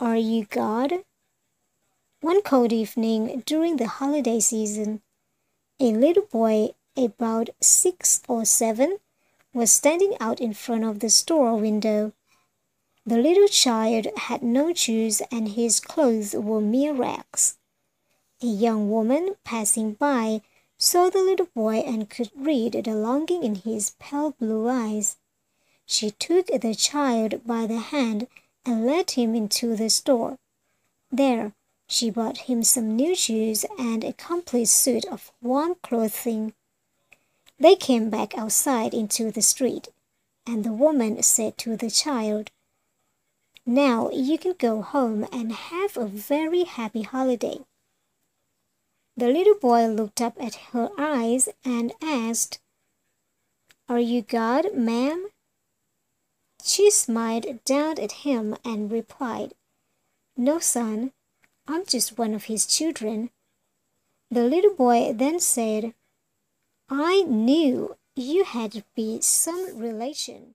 Are you God? One cold evening during the holiday season, a little boy about six or seven was standing out in front of the store window. The little child had no shoes and his clothes were mere rags. A young woman passing by saw the little boy and could read the longing in his pale blue eyes. She took the child by the hand and led him into the store. There, she bought him some new shoes and a complete suit of warm clothing. They came back outside into the street, and the woman said to the child, Now you can go home and have a very happy holiday. The little boy looked up at her eyes and asked, Are you God, ma'am? She smiled down at him and replied, No, son, I'm just one of his children. The little boy then said, I knew you had to be some relation.